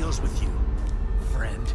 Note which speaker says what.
Speaker 1: deals with you, friend.